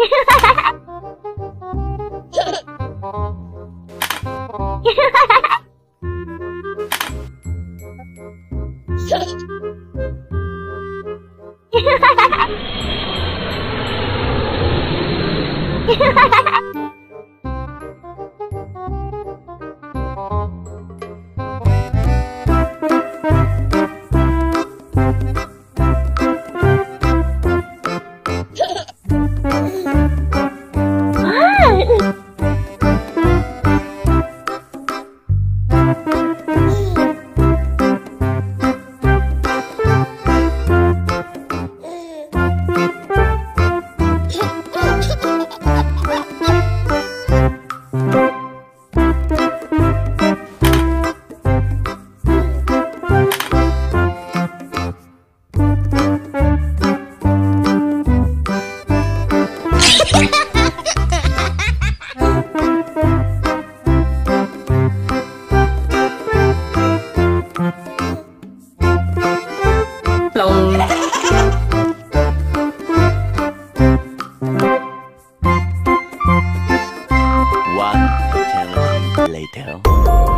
One they tell.